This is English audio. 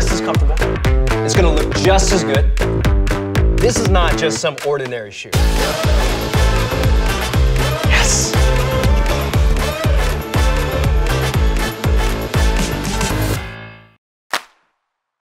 just as comfortable. It's gonna look just as good. This is not just some ordinary shoe.